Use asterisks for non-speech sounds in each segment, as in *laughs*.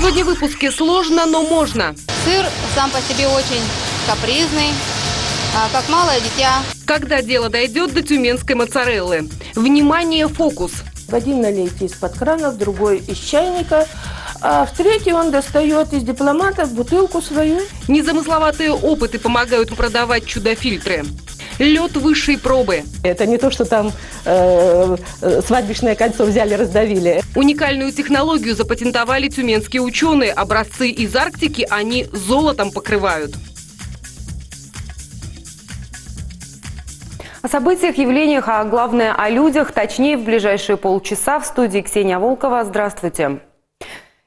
Сегодня в выпуске сложно, но можно. Сыр сам по себе очень капризный, а, как малое дитя. Когда дело дойдет до тюменской моцареллы. Внимание, фокус. В один налейте из-под крана, в другой из чайника, а в третий он достает из дипломата бутылку свою. Незамысловатые опыты помогают продавать чудо-фильтры. Лед высшей пробы. Это не то, что там э, э, свадебное кольцо взяли, раздавили. Уникальную технологию запатентовали тюменские ученые. Образцы из Арктики они золотом покрывают. О событиях, явлениях, а главное о людях, точнее в ближайшие полчаса в студии Ксения Волкова. Здравствуйте.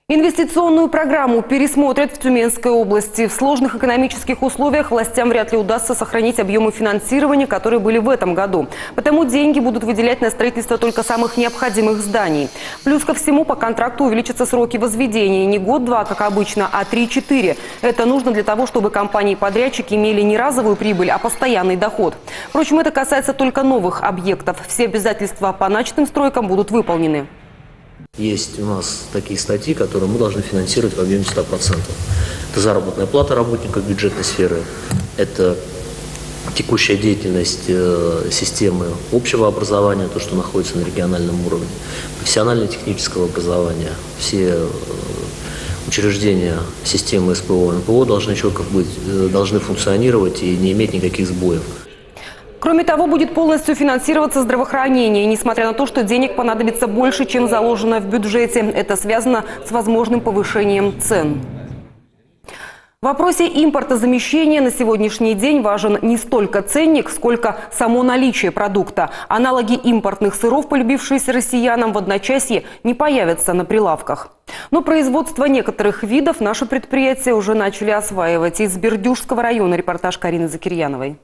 Инвестиционную программу пересмотрят в Тюменской области. В сложных экономических условиях властям вряд ли удастся сохранить объемы финансирования, которые были в этом году. Потому деньги будут выделять на строительство только самых необходимых зданий. Плюс ко всему по контракту увеличатся сроки возведения. Не год-два, как обычно, а три-четыре. Это нужно для того, чтобы компании-подрядчики имели не разовую прибыль, а постоянный доход. Впрочем, это касается только новых объектов. Все обязательства по начатым стройкам будут выполнены. Есть у нас такие статьи, которые мы должны финансировать в объеме 100%. Это заработная плата работников бюджетной сферы, это текущая деятельность э, системы общего образования, то, что находится на региональном уровне, профессионально-технического образования, все э, учреждения системы СПО, НПО должны четко быть, э, должны функционировать и не иметь никаких сбоев. Кроме того, будет полностью финансироваться здравоохранение, несмотря на то, что денег понадобится больше, чем заложено в бюджете. Это связано с возможным повышением цен. В вопросе импортозамещения на сегодняшний день важен не столько ценник, сколько само наличие продукта. Аналоги импортных сыров, полюбившиеся россиянам в одночасье, не появятся на прилавках. Но производство некоторых видов наши предприятия уже начали осваивать. Из Бердюжского района репортаж Карины Закирьяновой.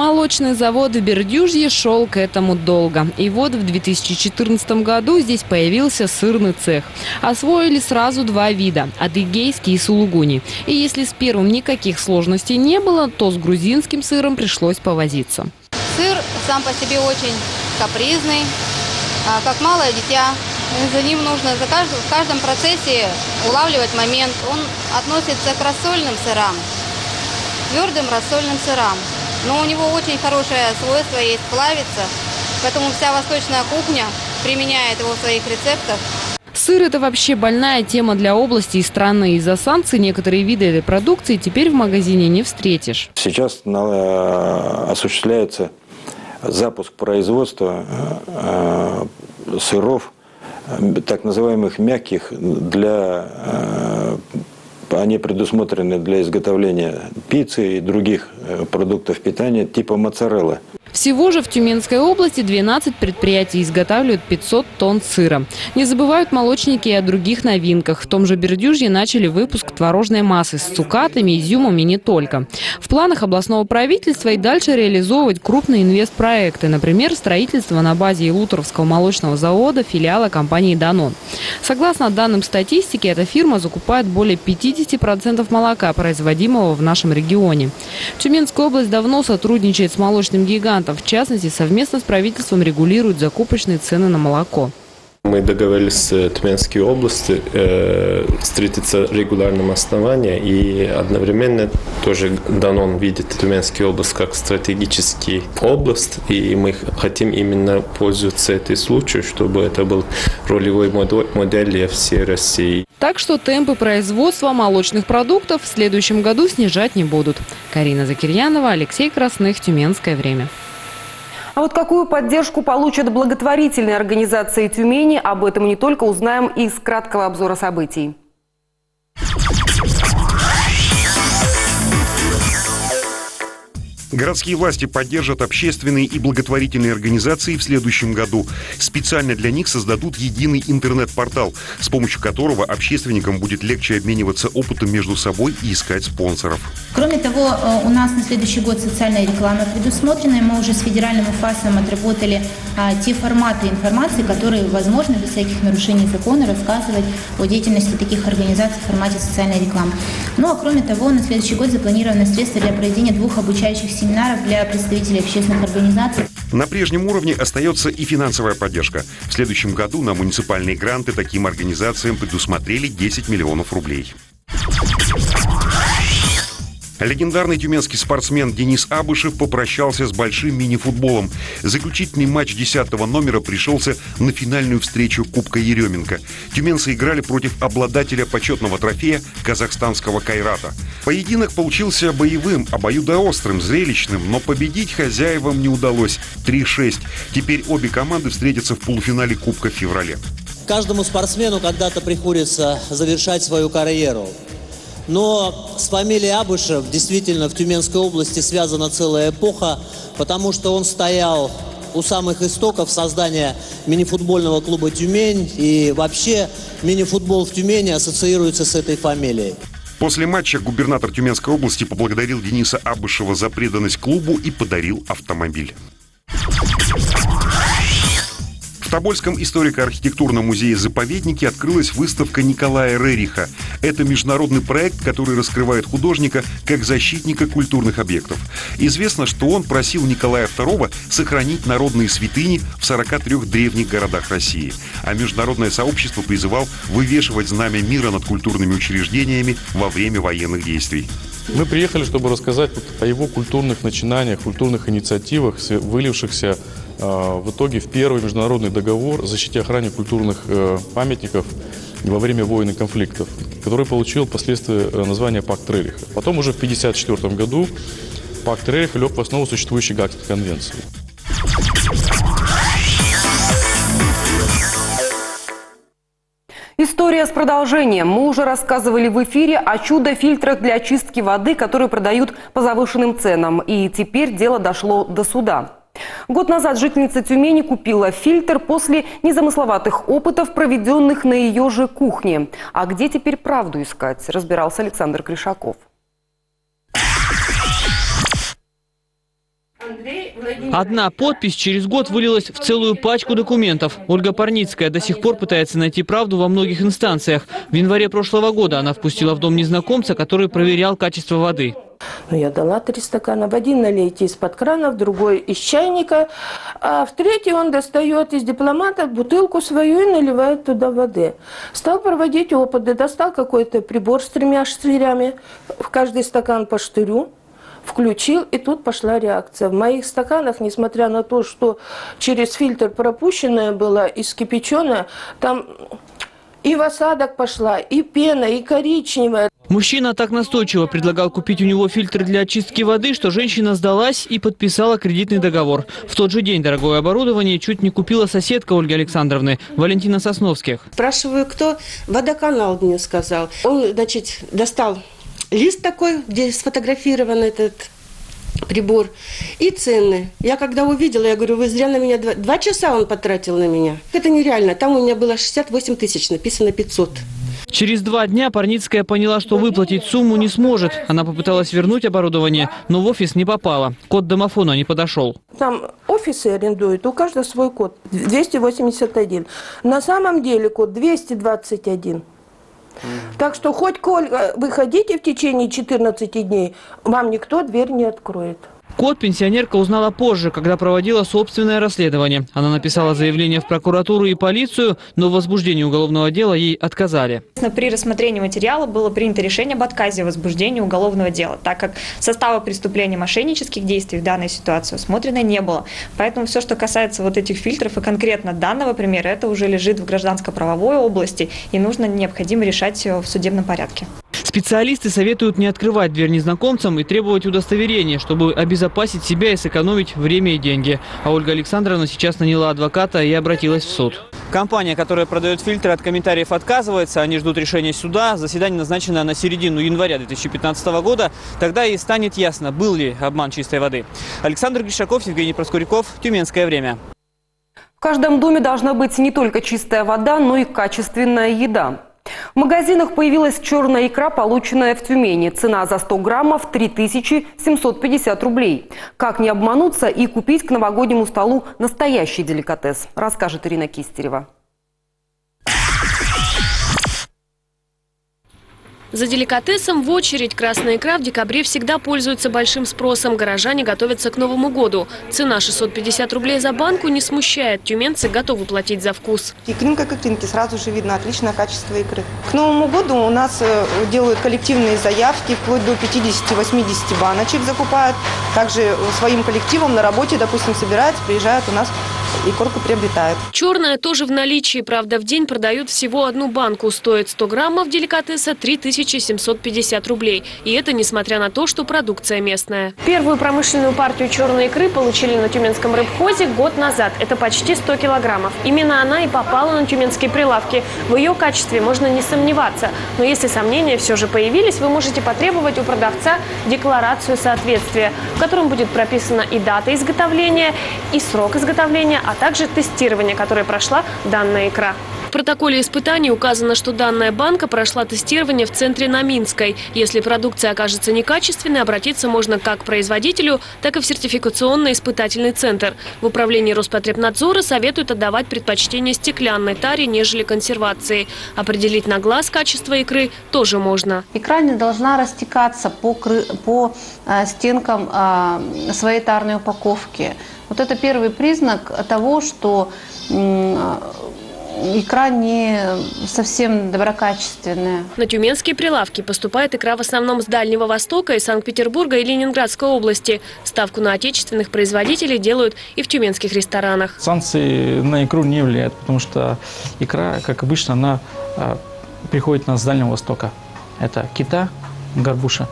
Молочный завод в Бердюжье шел к этому долго. И вот в 2014 году здесь появился сырный цех. Освоили сразу два вида – адыгейский и сулугуни. И если с первым никаких сложностей не было, то с грузинским сыром пришлось повозиться. Сыр сам по себе очень капризный, а, как малое дитя. За ним нужно за каждым, в каждом процессе улавливать момент. Он относится к рассольным сырам, твердым рассольным сырам. Но у него очень хорошее свойство есть плавиться, поэтому вся восточная кухня применяет его в своих рецептах. Сыр – это вообще больная тема для области и страны. Из-за санкций некоторые виды этой продукции теперь в магазине не встретишь. Сейчас э, осуществляется запуск производства э, сыров, э, так называемых мягких, для они предусмотрены для изготовления пиццы и других э, продуктов питания типа моцарелла. Всего же в Тюменской области 12 предприятий изготавливают 500 тонн сыра. Не забывают молочники и о других новинках. В том же Бердюжье начали выпуск творожной массы с цукатами, изюмом и не только. В планах областного правительства и дальше реализовывать крупные инвестпроекты. Например, строительство на базе Илуторовского молочного завода филиала компании «Данон». Согласно данным статистики, эта фирма закупает более 50% молока, производимого в нашем регионе. Тюменская область давно сотрудничает с молочным гигантом гигантов. В частности, совместно с правительством регулируют закупочные цены на молоко. Мы договорились с Тюменской областью э, встретиться регулярном основании и одновременно тоже Данон видит Тюменскую область как стратегический область и мы хотим именно пользоваться этой случаем, чтобы это был ролевой модель для всей России. Так что темпы производства молочных продуктов в следующем году снижать не будут. Карина Закирьянова, Алексей Красных, Тюменское время. А вот какую поддержку получат благотворительные организации Тюмени, об этом не только узнаем из краткого обзора событий. Городские власти поддержат общественные и благотворительные организации в следующем году. Специально для них создадут единый интернет-портал, с помощью которого общественникам будет легче обмениваться опытом между собой и искать спонсоров. Кроме того, э, у нас на следующий год социальная реклама предусмотрена. Мы уже с федеральным ФАСом отработали а, те форматы информации, которые возможно без всяких нарушений закона рассказывать о деятельности таких организаций в формате социальной рекламы. Ну а кроме того, на следующий год запланированы средства для проведения двух обучающих семинаров для представителей общественных организаций. На прежнем уровне остается и финансовая поддержка. В следующем году на муниципальные гранты таким организациям предусмотрели 10 миллионов рублей. Легендарный тюменский спортсмен Денис Абышев попрощался с большим мини-футболом. Заключительный матч 10 номера пришелся на финальную встречу Кубка Еременко. Тюменцы играли против обладателя почетного трофея казахстанского Кайрата. Поединок получился боевым, обоюдоострым, зрелищным, но победить хозяевам не удалось. 3-6. Теперь обе команды встретятся в полуфинале Кубка в феврале. Каждому спортсмену когда-то приходится завершать свою карьеру. Но с фамилией Абышев действительно в Тюменской области связана целая эпоха, потому что он стоял у самых истоков создания мини-футбольного клуба «Тюмень». И вообще мини-футбол в Тюмени ассоциируется с этой фамилией. После матча губернатор Тюменской области поблагодарил Дениса Абышева за преданность клубу и подарил автомобиль. В Тобольском историко-архитектурном музее-заповеднике открылась выставка Николая Рериха. Это международный проект, который раскрывает художника как защитника культурных объектов. Известно, что он просил Николая II сохранить народные святыни в 43 древних городах России. А международное сообщество призывал вывешивать знамя мира над культурными учреждениями во время военных действий. Мы приехали, чтобы рассказать о его культурных начинаниях, культурных инициативах, вылившихся в итоге в первый международный договор о защите охране культурных э, памятников во время войн и конфликтов, который получил впоследствии э, название Пакт Рериха. Потом уже в 1954 году Пакт Рериха лег в основу существующей Гаагской конвенции. История с продолжением. Мы уже рассказывали в эфире о чудо-фильтрах для очистки воды, которые продают по завышенным ценам. И теперь дело дошло до суда. Год назад жительница Тюмени купила фильтр после незамысловатых опытов, проведенных на ее же кухне. А где теперь правду искать, разбирался Александр Кришаков. Одна подпись через год вылилась в целую пачку документов. Ольга Парницкая до сих пор пытается найти правду во многих инстанциях. В январе прошлого года она впустила в дом незнакомца, который проверял качество воды. Ну, я дала три стакана. В один налейте из-под крана, в другой из чайника, а в третий он достает из дипломата бутылку свою и наливает туда воды. Стал проводить опыты, достал какой-то прибор с тремя штырями, в каждый стакан по штырю, включил, и тут пошла реакция. В моих стаканах, несмотря на то, что через фильтр пропущенная была и скипяченная, там и в осадок пошла, и пена, и коричневая. Мужчина так настойчиво предлагал купить у него фильтр для очистки воды, что женщина сдалась и подписала кредитный договор. В тот же день дорогое оборудование чуть не купила соседка Ольги Александровны, Валентина Сосновских. Спрашиваю, кто? Водоканал мне сказал. Он, значит, достал лист такой, где сфотографирован этот прибор и цены. Я когда увидела, я говорю, вы зря на меня два, два часа он потратил на меня. Это нереально. Там у меня было 68 тысяч, написано 500. Через два дня Парницкая поняла, что выплатить сумму не сможет. Она попыталась вернуть оборудование, но в офис не попала. Код домофона не подошел. Там офисы арендуют, у каждого свой код. 281. На самом деле код 221. Так что хоть коль вы ходите в течение 14 дней, вам никто дверь не откроет. Код пенсионерка узнала позже, когда проводила собственное расследование. Она написала заявление в прокуратуру и полицию, но в возбуждении уголовного дела ей отказали. При рассмотрении материала было принято решение об отказе возбуждения уголовного дела, так как состава преступления мошеннических действий в данной ситуации усмотрено не было. Поэтому все, что касается вот этих фильтров и конкретно данного примера, это уже лежит в гражданско-правовой области и нужно необходимо решать в судебном порядке. Специалисты советуют не открывать дверь незнакомцам и требовать удостоверения, чтобы обезопасить себя и сэкономить время и деньги. А Ольга Александровна сейчас наняла адвоката и обратилась в суд. Компания, которая продает фильтры, от комментариев отказывается. Они ждут решения суда. Заседание назначено на середину января 2015 года. Тогда и станет ясно, был ли обман чистой воды. Александр Гришаков, Евгений Проскуряков. Тюменское время. В каждом доме должна быть не только чистая вода, но и качественная еда. В магазинах появилась черная икра, полученная в Тюмени. Цена за 100 граммов 3750 рублей. Как не обмануться и купить к новогоднему столу настоящий деликатес, расскажет Ирина Кистерева. За деликатесом в очередь красная икра в декабре всегда пользуется большим спросом. Горожане готовятся к Новому году. Цена 650 рублей за банку не смущает. Тюменцы готовы платить за вкус. Икринка к икринке сразу же видно отличное качество икры. К Новому году у нас э, делают коллективные заявки, вплоть до 50-80 баночек закупают. Также своим коллективом на работе, допустим, собираются, приезжают у нас и корку приобретают. Черная тоже в наличии. Правда, в день продают всего одну банку. Стоит 100 граммов деликатеса 3750 рублей. И это несмотря на то, что продукция местная. Первую промышленную партию черной икры получили на Тюменском рыбхозе год назад. Это почти 100 килограммов. Именно она и попала на тюменские прилавки. В ее качестве можно не сомневаться. Но если сомнения все же появились, вы можете потребовать у продавца декларацию соответствия, в котором будет прописана и дата изготовления, и срок изготовления, а также тестирование, которое прошла данная икра. В протоколе испытаний указано, что данная банка прошла тестирование в центре на Минской. Если продукция окажется некачественной, обратиться можно как к производителю, так и в сертификационный испытательный центр. В управлении Роспотребнадзора советуют отдавать предпочтение стеклянной таре, нежели консервации. Определить на глаз качество икры тоже можно. Икра не должна растекаться по, по э, стенкам э, своей тарной упаковки. Вот это первый признак того, что икра не совсем доброкачественная. На тюменские прилавки поступает икра в основном с Дальнего Востока, из Санкт-Петербурга и Ленинградской области. Ставку на отечественных производителей делают и в тюменских ресторанах. Санкции на икру не влияют, потому что икра, как обычно, она а, приходит нас с Дальнего Востока. Это кита, горбуша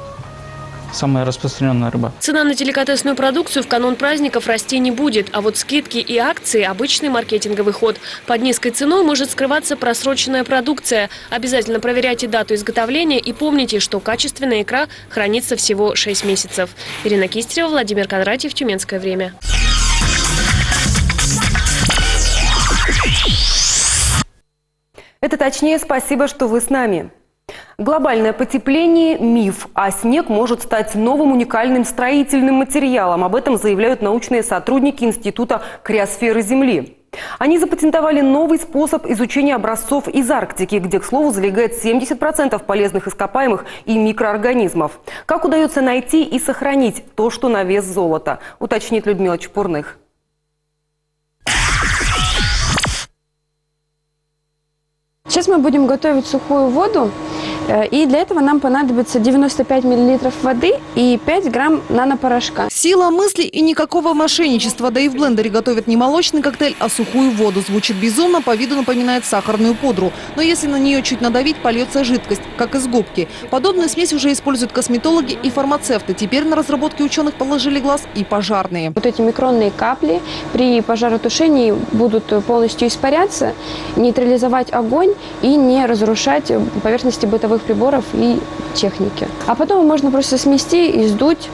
самая распространенная рыба. Цена на деликатесную продукцию в канун праздников расти не будет, а вот скидки и акции – обычный маркетинговый ход. Под низкой ценой может скрываться просроченная продукция. Обязательно проверяйте дату изготовления и помните, что качественная икра хранится всего 6 месяцев. Ирина Кистерева, Владимир Кондратьев, Тюменское время. Это точнее. Спасибо, что вы с нами. Глобальное потепление – миф, а снег может стать новым уникальным строительным материалом. Об этом заявляют научные сотрудники Института криосферы Земли. Они запатентовали новый способ изучения образцов из Арктики, где, к слову, залегает 70% полезных ископаемых и микроорганизмов. Как удается найти и сохранить то, что на вес золота, уточнит Людмила Чепурных. Сейчас мы будем готовить сухую воду и для этого нам понадобится 95 мл воды и 5 грамм нанопорошка. Сила мысли и никакого мошенничества. Да и в блендере готовят не молочный коктейль, а сухую воду. Звучит безумно, по виду напоминает сахарную пудру. Но если на нее чуть надавить, польется жидкость, как из губки. Подобную смесь уже используют косметологи и фармацевты. Теперь на разработке ученых положили глаз и пожарные. Вот эти микронные капли при пожаротушении будут полностью испаряться, нейтрализовать огонь и не разрушать поверхности бытовых приборов и техники. А потом можно просто смести и сдуть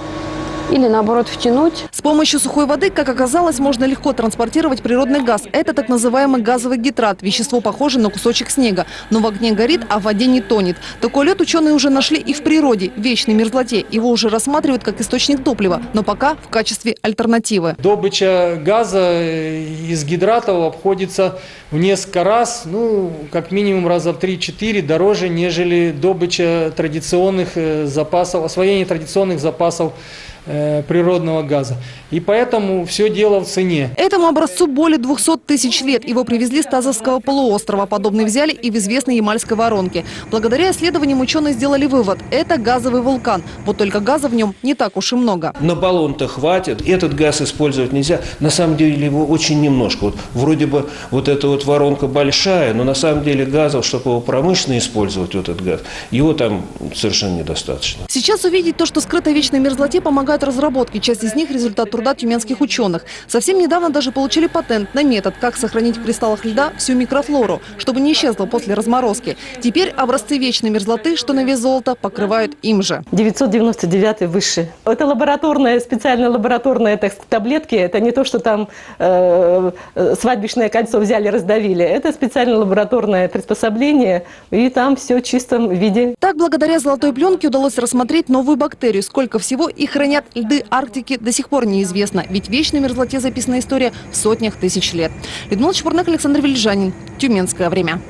или наоборот втянуть. С помощью сухой воды, как оказалось, можно легко транспортировать природный газ. Это так называемый газовый гидрат. Вещество похоже на кусочек снега. Но в огне горит, а в воде не тонет. Такой лед ученые уже нашли и в природе, в вечной мерзлоте. Его уже рассматривают как источник топлива, но пока в качестве альтернативы. Добыча газа из гидратов обходится в несколько раз, ну, как минимум раза в 3-4 дороже, нежели добыча традиционных э, запасов, освоение традиционных запасов Э, природного газа. И поэтому все дело в цене. Этому образцу более 200 тысяч лет. Его привезли с Тазовского полуострова. Подобный взяли и в известной Ямальской воронке. Благодаря исследованиям ученые сделали вывод. Это газовый вулкан. Вот только газа в нем не так уж и много. На баллон-то хватит. Этот газ использовать нельзя. На самом деле его очень немножко. Вот вроде бы вот эта вот воронка большая, но на самом деле газов, чтобы его промышленно использовать, вот этот газ, его там совершенно недостаточно. Сейчас увидеть то, что скрыто в вечной мерзлоте, помогает помогают разработки. Часть из них – результат труда тюменских ученых. Совсем недавно даже получили патент на метод, как сохранить в кристаллах льда всю микрофлору, чтобы не исчезла после разморозки. Теперь образцы вечной мерзлоты, что на вес золота, покрывают им же. 999 выше. Это лабораторная, специальная лабораторная так, таблетки. Это не то, что там э, свадебное кольцо взяли, раздавили. Это специальное лабораторное приспособление. И там все в чистом виде. Так, благодаря золотой пленке удалось рассмотреть новую бактерию. Сколько всего и хранят льды Арктики до сих пор неизвестно, ведь вечной мерзлоте записана история в сотнях тысяч лет. Людмила Чепурнак, Александр Вельжанин. Тюменское время.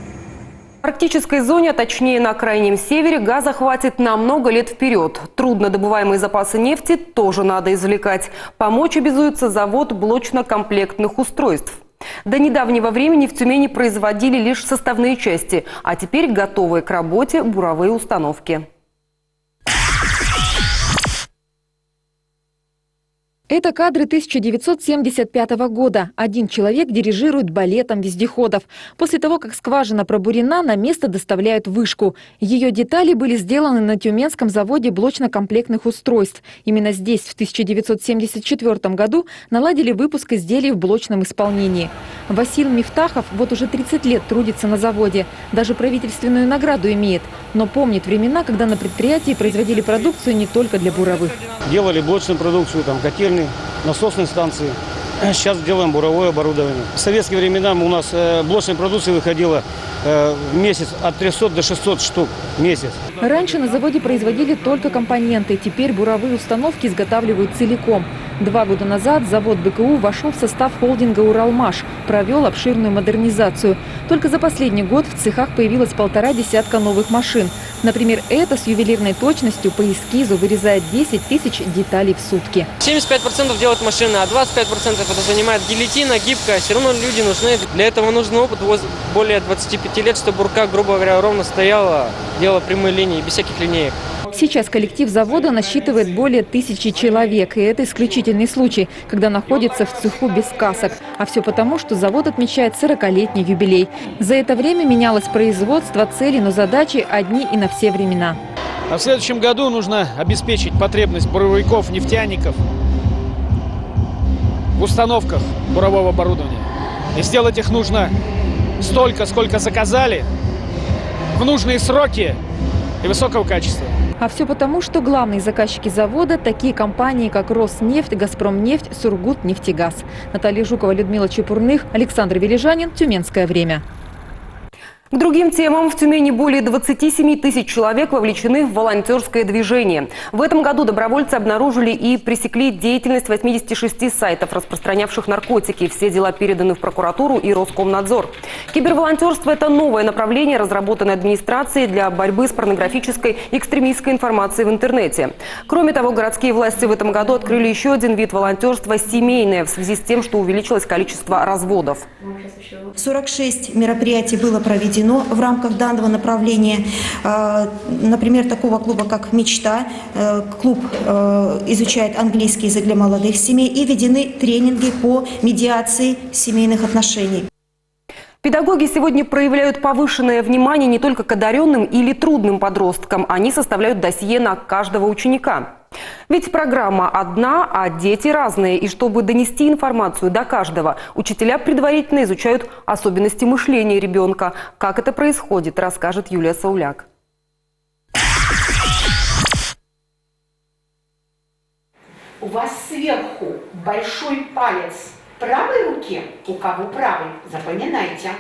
В арктической зоне, а точнее на крайнем севере, газа хватит на много лет вперед. Трудно добываемые запасы нефти тоже надо извлекать. Помочь обязуется завод блочно-комплектных устройств. До недавнего времени в Тюмени производили лишь составные части, а теперь готовые к работе буровые установки. Это кадры 1975 года. Один человек дирижирует балетом вездеходов. После того, как скважина пробурена, на место доставляют вышку. Ее детали были сделаны на Тюменском заводе блочно-комплектных устройств. Именно здесь в 1974 году наладили выпуск изделий в блочном исполнении. Васил Мифтахов вот уже 30 лет трудится на заводе. Даже правительственную награду имеет. Но помнит времена, когда на предприятии производили продукцию не только для буровых. Делали блочную продукцию, там, котельные, насосные станции. *clears throat* Сейчас делаем буровое оборудование. В советские времена у нас э, блочной продукции выходило э, в месяц от 300 до 600 штук в месяц. Раньше на заводе производили только компоненты. Теперь буровые установки изготавливают целиком. Два года назад завод БКУ вошел в состав холдинга «Уралмаш», провел обширную модернизацию. Только за последний год в цехах появилось полтора десятка новых машин. Например, это с ювелирной точностью по эскизу вырезает 10 тысяч деталей в сутки. 75% делают машины, а 25% это занимает гильотина, гибкая. Все равно люди нужны. Для этого нужен опыт более 25 лет, чтобы рука, грубо говоря, ровно стояла, делала прямые линии, без всяких линеек. Сейчас коллектив завода насчитывает более тысячи человек. И это исключительный случай, когда находится в цеху без касок. А все потому, что завод отмечает 40-летний юбилей. За это время менялось производство, цели, но задачи одни и на все времена. А в следующем году нужно обеспечить потребность буровиков, нефтяников в установках бурового оборудования. И сделать их нужно столько, сколько заказали, в нужные сроки и высокого качества. А все потому, что главные заказчики завода – такие компании, как Роснефть, Газпромнефть, Сургут, Нефтегаз. Наталья Жукова, Людмила Чепурных, Александр Вележанин. Тюменское время. К другим темам в Тюмени более 27 тысяч человек вовлечены в волонтерское движение. В этом году добровольцы обнаружили и пресекли деятельность 86 сайтов, распространявших наркотики. Все дела переданы в прокуратуру и Роскомнадзор. Киберволонтерство – это новое направление, разработанное администрацией для борьбы с порнографической и экстремистской информацией в интернете. Кроме того, городские власти в этом году открыли еще один вид волонтерства – семейное, в связи с тем, что увеличилось количество разводов. 46 мероприятий было проведено в рамках данного направления. Э, например, такого клуба, как «Мечта». Э, клуб э, изучает английский язык для молодых семей и введены тренинги по медиации семейных отношений. Педагоги сегодня проявляют повышенное внимание не только к одаренным или трудным подросткам. Они составляют досье на каждого ученика. Ведь программа одна, а дети разные. И чтобы донести информацию до каждого, учителя предварительно изучают особенности мышления ребенка. Как это происходит, расскажет Юлия Сауляк. У вас сверху большой палец правой руки, у кого правый, запоминайте.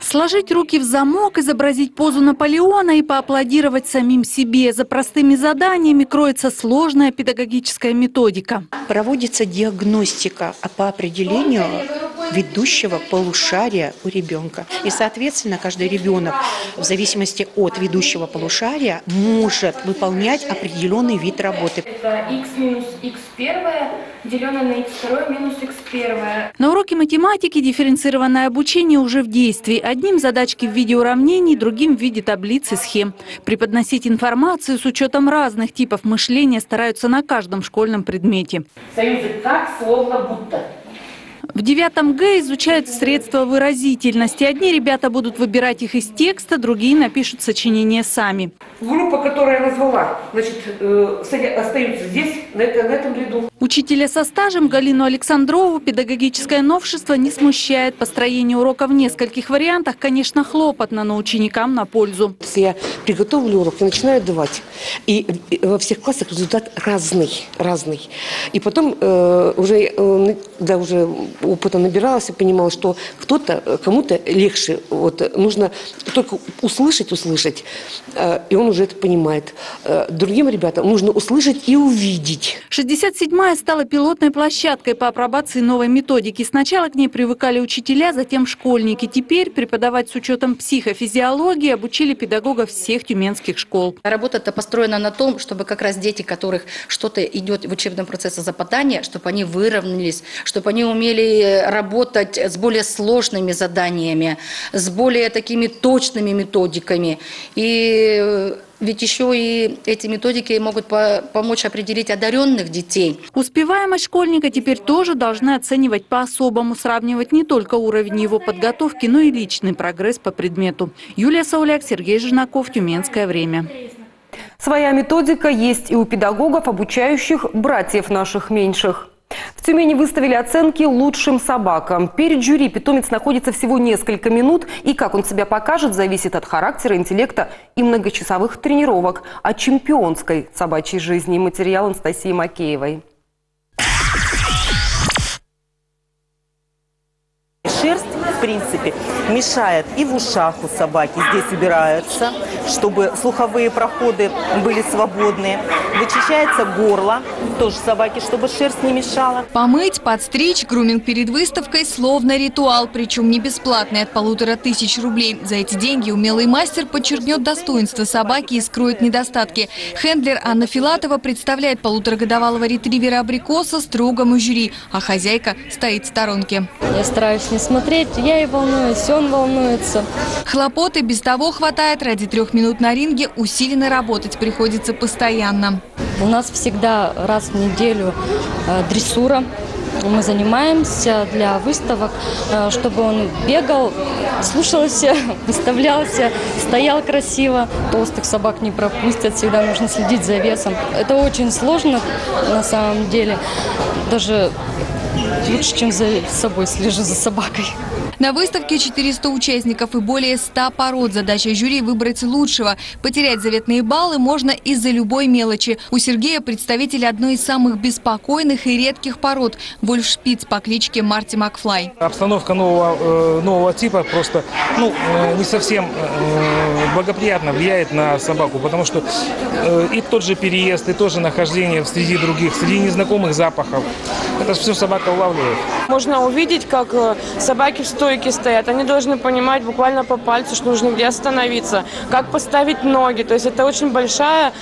Сложить руки в замок, изобразить позу Наполеона и поаплодировать самим себе. За простыми заданиями кроется сложная педагогическая методика. Проводится диагностика по определению ведущего полушария у ребенка. И, соответственно, каждый ребенок в зависимости от ведущего полушария может выполнять определенный вид работы. Это x минус x первое, деленное на x второе минус x первое. На уроке математики дифференцированное обучение уже в действии. Одним задачки в виде уравнений, другим в виде таблиц и схем. Преподносить информацию с учетом разных типов мышления стараются на каждом школьном предмете. Союзы как, словно, будто. В девятом Г изучают средства выразительности. Одни ребята будут выбирать их из текста, другие напишут сочинение сами. Группа, которая назвала, значит, э, остаются здесь, на, это, на этом ряду. Учителя со стажем Галину Александрову педагогическое новшество не смущает. Построение урока в нескольких вариантах, конечно, хлопотно, но ученикам на пользу. Я приготовлю урок и начинаю давать. И во всех классах результат разный, разный. И потом э, уже, э, да, уже опыта набиралась и понимала, что кто-то, э, кому-то легче. Вот, э, нужно только услышать, услышать, э, и он уже это понимает. Э, Другим ребятам нужно услышать и увидеть. 67-я стала пилотной площадкой по апробации новой методики. Сначала к ней привыкали учителя, затем школьники. Теперь преподавать с учетом психофизиологии обучили педагогов всех тюменских школ. Работа-то построена на том, чтобы как раз дети, которых что-то идет в учебном процессе западания, чтобы они выровнялись, чтобы они умели работать с более сложными заданиями, с более такими точными методиками. И э, ведь еще и эти методики могут по- помочь определить одаренных детей. Успеваемость школьника теперь тоже должны оценивать по-особому, сравнивать не только уровень его подготовки, но и личный прогресс по предмету. Юлия Сауляк, Сергей Жирнаков, Тюменское время. Своя методика есть и у педагогов, обучающих братьев наших меньших. В Тюмени выставили оценки лучшим собакам. Перед жюри питомец находится всего несколько минут, и как он себя покажет, зависит от характера, интеллекта и многочасовых тренировок. О чемпионской собачьей жизни материал Анастасии Макеевой. Мешает и в ушах у собаки. Здесь убираются, чтобы слуховые проходы были свободные. Вычищается горло, тоже собаки, чтобы шерсть не мешала. Помыть, подстричь, груминг перед выставкой словно ритуал, причем не бесплатный от полутора тысяч рублей. За эти деньги умелый мастер подчеркнет достоинство собаки и скроет недостатки. Хендлер Анна Филатова представляет полуторагодовалого ретривера абрикоса строгому жюри, а хозяйка стоит в сторонке. Я стараюсь не смотреть, я и волнуюсь, и волнуется. Хлопоты без того хватает ради трех минут на ринге, усиленно работать приходится постоянно. У нас всегда раз в неделю э, дрессура. Мы занимаемся для выставок, э, чтобы он бегал, слушался, *laughs* выставлялся, стоял красиво. Толстых собак не пропустят, всегда нужно следить за весом. Это очень сложно на самом деле. Даже лучше, чем за собой слежу за собакой. На выставке 400 участников и более 100 пород. Задача жюри – выбрать лучшего. Потерять заветные баллы можно из-за любой мелочи. У Сергея представитель одной из самых беспокойных и редких пород – вольфшпиц по кличке Марти Макфлай. Обстановка нового, э, нового типа просто ну, э, не совсем э, благоприятно влияет на собаку, потому что и тот же переезд, и тоже нахождение среди других, среди незнакомых запахов, это все собака улавливает. Можно увидеть, как собаки в стойке стоят. Они должны понимать буквально по пальцу, что нужно где остановиться, как поставить ноги. То есть это очень большая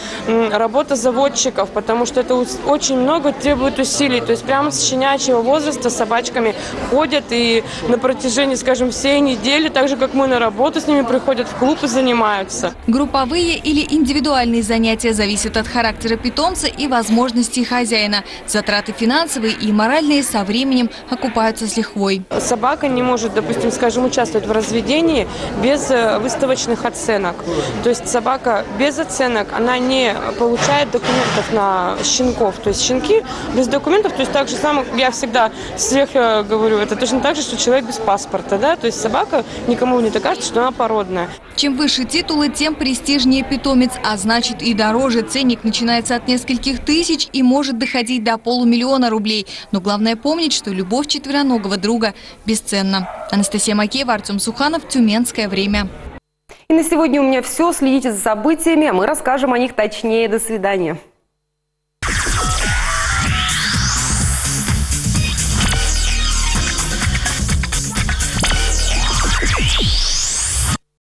работа заводчиков, потому что это очень много требует усилий. То есть прямо с щенячьего возраста собачками ходят и на протяжении, скажем, всей недели, так же как мы на работу с ними приходят в клуб и занимаются. Групповые или индивидуальные занятия зависят от характера питомца и возможностей хозяина. Затраты финансовые и моральные со временем окупаются с лихвой. Собака не может, допустим, скажем, участвовать в разведении без э, выставочных оценок. То есть собака без оценок, она не получает документов на щенков. То есть щенки без документов, то есть так же самое, я всегда всех э, говорю, это точно так же, что человек без паспорта, да, то есть собака никому не докажет, что она породная. Чем выше титулы, тем престижнее питомец, а значит и дороже. Ценник начинается от нескольких тысяч и может доходить до полумиллиона рублей. Но главное помнить, что любовь четвероногого друга бесценна. Анастасия Макеева, Артем Суханов, Тюменское время. И на сегодня у меня все. Следите за событиями, а мы расскажем о них точнее. До свидания.